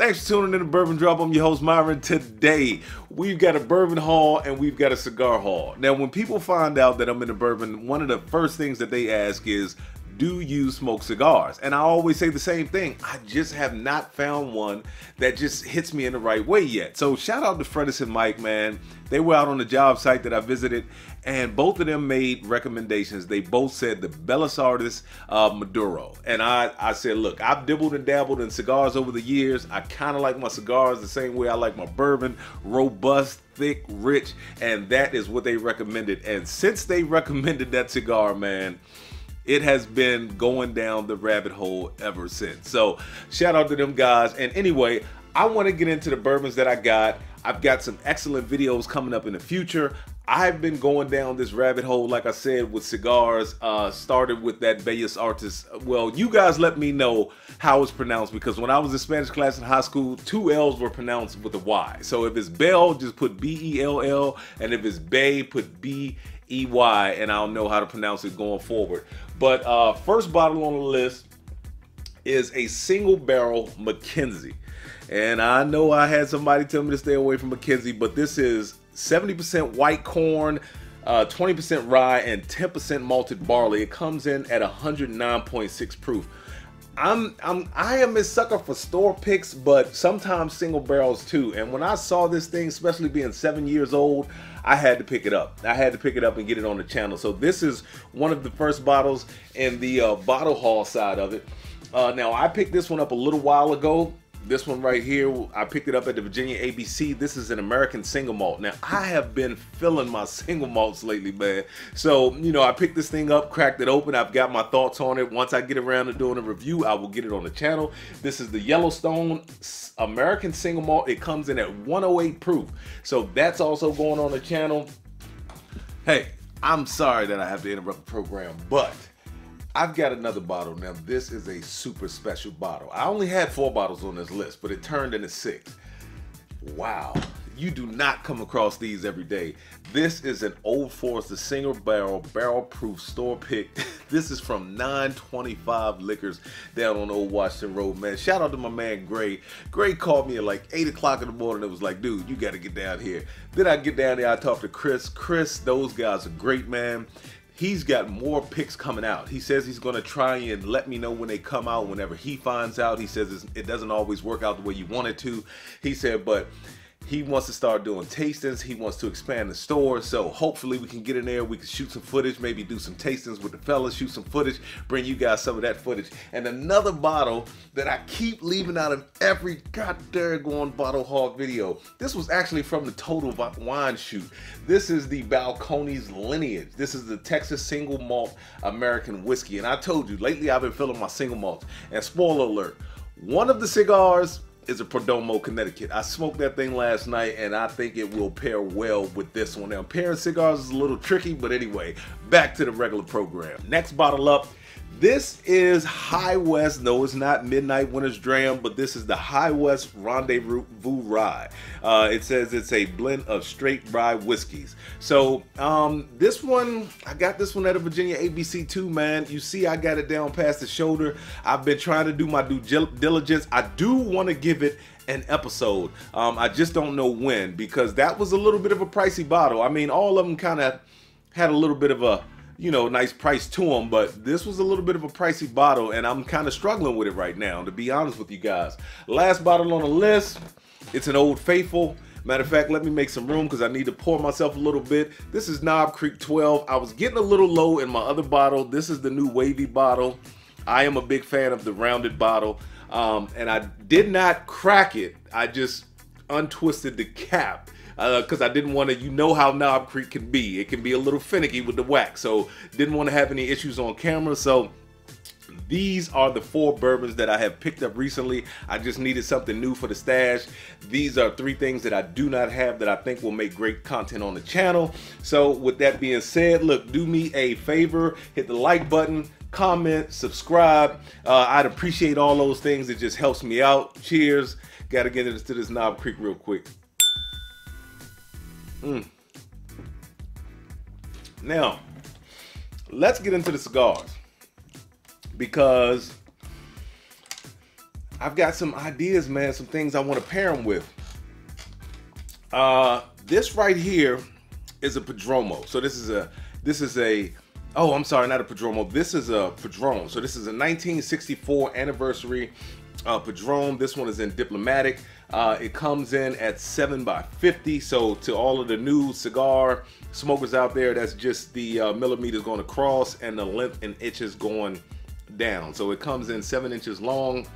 Thanks for tuning in to Bourbon Drop. I'm your host, Myron. Today, we've got a bourbon haul and we've got a cigar haul. Now, when people find out that I'm in a bourbon, one of the first things that they ask is, do you smoke cigars? And I always say the same thing. I just have not found one that just hits me in the right way yet. So shout out to Fredis and Mike, man. They were out on the job site that I visited, and both of them made recommendations. They both said the Bellas Artis uh, Maduro. And I, I said, look, I've dibbled and dabbled in cigars over the years. I kind of like my cigars the same way I like my bourbon, robust, thick, rich, and that is what they recommended. And since they recommended that cigar, man, it has been going down the rabbit hole ever since. So shout out to them guys. And anyway, I want to get into the bourbons that I got. I've got some excellent videos coming up in the future. I've been going down this rabbit hole, like I said, with cigars. Uh, started with that Bellas Artis. Well, you guys let me know how it's pronounced because when I was in Spanish class in high school, two L's were pronounced with a Y. So if it's Bell, just put B E L L, and if it's Bay, put B E Y, and I'll know how to pronounce it going forward. But uh, first bottle on the list is a single barrel Mackenzie. And I know I had somebody tell me to stay away from Mackenzie, but this is 70% white corn, 20% uh, rye, and 10% malted barley. It comes in at 109.6 proof. I'm I'm I am a sucker for store picks, but sometimes single barrels too. And when I saw this thing, especially being seven years old, I had to pick it up. I had to pick it up and get it on the channel. So this is one of the first bottles in the uh, bottle haul side of it. Uh, now I picked this one up a little while ago this one right here, I picked it up at the Virginia ABC. This is an American single malt. Now, I have been filling my single malts lately, man. So, you know, I picked this thing up, cracked it open. I've got my thoughts on it. Once I get around to doing a review, I will get it on the channel. This is the Yellowstone American single malt. It comes in at 108 proof. So that's also going on the channel. Hey, I'm sorry that I have to interrupt the program, but I've got another bottle now. This is a super special bottle. I only had four bottles on this list, but it turned into six. Wow. You do not come across these every day. This is an Old Forester single barrel, barrel proof store pick. This is from 925 Liquors down on Old Washington Road, man. Shout out to my man Gray. Gray called me at like 8 o'clock in the morning and was like, dude, you got to get down here. Then I get down there, I talk to Chris. Chris, those guys are great, man he's got more picks coming out. He says he's going to try and let me know when they come out whenever he finds out. He says it doesn't always work out the way you want it to. He said, but he wants to start doing tastings. He wants to expand the store. So hopefully we can get in there. We can shoot some footage, maybe do some tastings with the fellas, shoot some footage, bring you guys some of that footage. And another bottle that I keep leaving out of every goddamn bottle haul video. This was actually from the Total Wine shoot. This is the Balcones Lineage. This is the Texas Single Malt American Whiskey. And I told you, lately I've been filling my single malts. And spoiler alert, one of the cigars is a Perdomo, Connecticut. I smoked that thing last night and I think it will pair well with this one. Now, pairing cigars is a little tricky, but anyway, back to the regular program. Next bottle up this is High West. No, it's not Midnight Winter's Dram, but this is the High West Rendezvous Rye. Uh, it says it's a blend of straight rye whiskeys. So um, this one, I got this one at a Virginia ABC too, man. You see, I got it down past the shoulder. I've been trying to do my due diligence. I do want to give it an episode. Um, I just don't know when because that was a little bit of a pricey bottle. I mean, all of them kind of had a little bit of a you know, nice price to them, but this was a little bit of a pricey bottle, and I'm kind of struggling with it right now, to be honest with you guys. Last bottle on the list, it's an Old Faithful. Matter of fact, let me make some room because I need to pour myself a little bit. This is Knob Creek 12. I was getting a little low in my other bottle. This is the new wavy bottle. I am a big fan of the rounded bottle. Um, and I did not crack it. I just untwisted the cap because uh, I didn't want to. You know how Knob Creek can be. It can be a little finicky with the wax. So didn't want to have any issues on camera. So these are the four bourbons that I have picked up recently. I just needed something new for the stash. These are three things that I do not have that I think will make great content on the channel. So with that being said, look, do me a favor, hit the like button, comment, subscribe. Uh, I'd appreciate all those things. It just helps me out. Cheers. Got to get into this Knob Creek real quick. Mm. Now, let's get into the cigars because I've got some ideas, man, some things I want to pair them with. Uh, this right here is a Perdomo. So this is a this is a oh I'm sorry not a Perdomo. This is a Padron. So this is a 1964 anniversary uh, Padron. This one is in diplomatic. Uh, it comes in at 7 by 50 So to all of the new cigar smokers out there, that's just the uh, millimeters going across and the length and inches going down. So it comes in 7 inches long,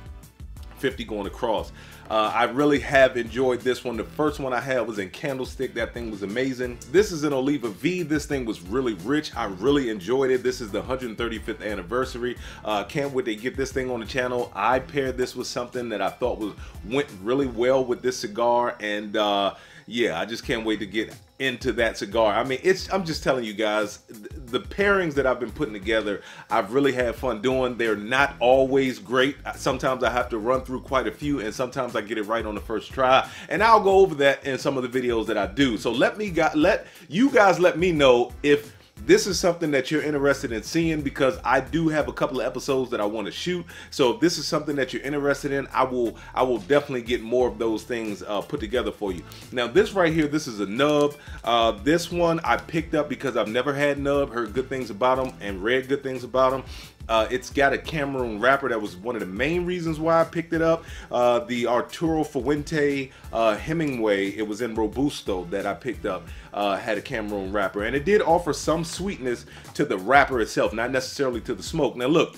50 going across. Uh, I really have enjoyed this one. The first one I had was in Candlestick. That thing was amazing. This is an Oliva V. This thing was really rich. I really enjoyed it. This is the 135th anniversary. Uh, can't wait to get this thing on the channel. I paired this with something that I thought was went really well with this cigar. And uh, yeah, I just can't wait to get into that cigar. I mean, it's I'm just telling you guys, the pairings that I've been putting together, I've really had fun doing. They're not always great. Sometimes I have to run through quite a few and sometimes I get it right on the first try. And I'll go over that in some of the videos that I do. So let me let you guys let me know if this is something that you're interested in seeing because I do have a couple of episodes that I want to shoot. So if this is something that you're interested in, I will I will definitely get more of those things uh, put together for you. Now this right here, this is a nub. Uh, this one I picked up because I've never had nub, heard good things about them and read good things about them. Uh, it's got a Cameroon wrapper. That was one of the main reasons why I picked it up. Uh, the Arturo Fuente uh, Hemingway, it was in Robusto that I picked up, uh, had a Cameroon wrapper. And it did offer some sweetness to the wrapper itself, not necessarily to the smoke. Now look,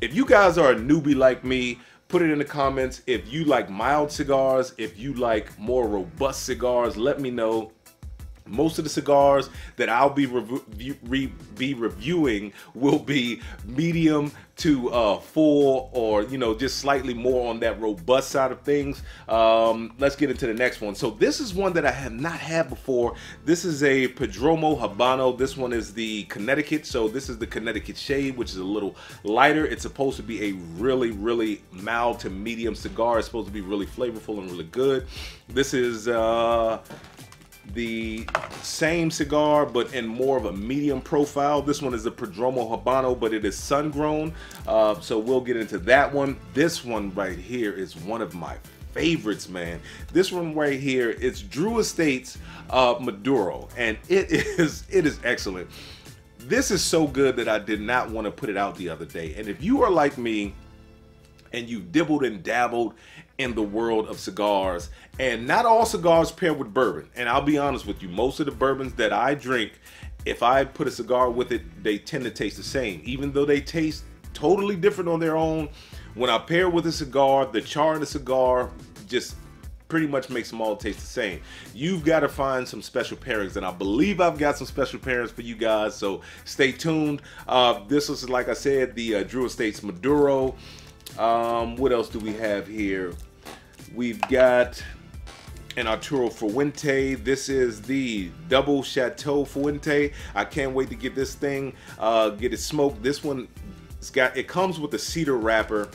if you guys are a newbie like me, put it in the comments. If you like mild cigars, if you like more robust cigars, let me know. Most of the cigars that I'll be re be reviewing will be medium to uh, full or you know just slightly more on that robust side of things. Um, let's get into the next one. So this is one that I have not had before. This is a Perdomo Habano. This one is the Connecticut. So this is the Connecticut shade, which is a little lighter. It's supposed to be a really, really mild to medium cigar. It's supposed to be really flavorful and really good. This is uh, the same cigar but in more of a medium profile. This one is a Perdomo Habano but it is sun grown uh, so we'll get into that one. This one right here is one of my favorites man. This one right here it's Drew Estates uh, Maduro and it is it is excellent. This is so good that I did not want to put it out the other day. And if you are like me and you've dibbled and dabbled in the world of cigars. And not all cigars pair with bourbon. And I'll be honest with you, most of the bourbons that I drink, if I put a cigar with it, they tend to taste the same. Even though they taste totally different on their own, when I pair with a cigar, the char in the cigar just pretty much makes them all taste the same. You've got to find some special pairings, and I believe I've got some special pairings for you guys, so stay tuned. Uh, this was, like I said, the uh, Drew Estates Maduro. Um, what else do we have here? We've got an Arturo Fuente. This is the double Chateau Fuente. I can't wait to get this thing, uh, get it smoked. This one, it's got, it comes with a cedar wrapper.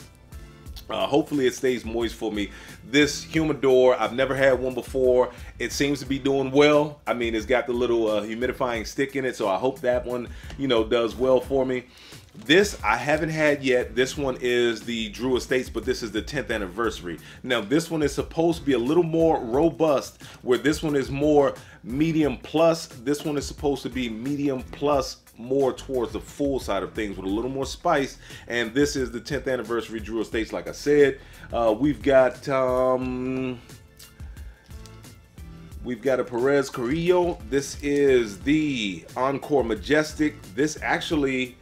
Uh, hopefully it stays moist for me. This humidor, I've never had one before. It seems to be doing well. I mean, it's got the little uh, humidifying stick in it, so I hope that one, you know, does well for me. This I haven't had yet. This one is the Drew Estates, but this is the 10th anniversary. Now, this one is supposed to be a little more robust, where this one is more medium plus. This one is supposed to be medium plus more towards the full side of things with a little more spice. And this is the 10th anniversary Drew Estates, like I said. Uh, we've got... Um, We've got a Perez Carrillo. This is the Encore Majestic. This actually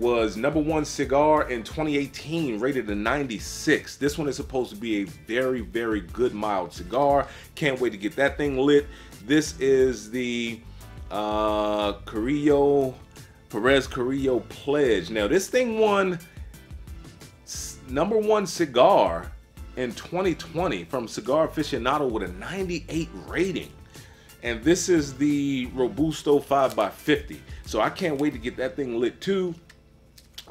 was number one cigar in 2018, rated a 96. This one is supposed to be a very, very good mild cigar. Can't wait to get that thing lit. This is the uh, Carrillo, Perez Carrillo Pledge. Now, this thing won number one cigar in 2020 from Cigar Aficionado with a 98 rating. And this is the Robusto 5x50. So I can't wait to get that thing lit too.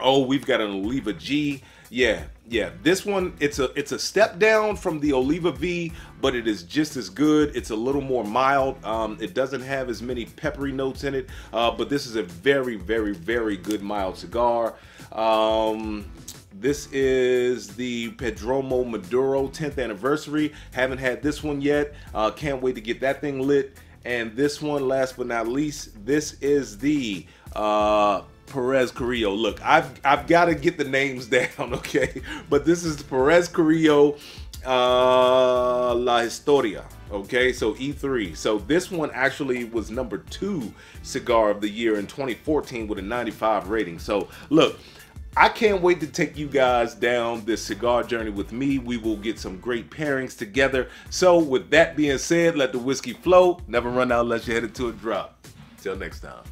Oh, we've got an Oliva G. Yeah, yeah. This one, it's a it's a step down from the Oliva V, but it is just as good. It's a little more mild. Um, it doesn't have as many peppery notes in it, uh, but this is a very, very, very good mild cigar. Um, This is the Perdomo Maduro 10th anniversary. Haven't had this one yet. Uh, can't wait to get that thing lit. And this one, last but not least, this is the uh, Perez Carrillo. Look, I've I've got to get the names down, okay? But this is Perez Carrillo uh, La Historia. Okay, so E3. So this one actually was number two cigar of the year in 2014 with a 95 rating. So look, I can't wait to take you guys down this cigar journey with me. We will get some great pairings together. So with that being said, let the whiskey flow. Never run out unless you're headed to a drop. Till next time.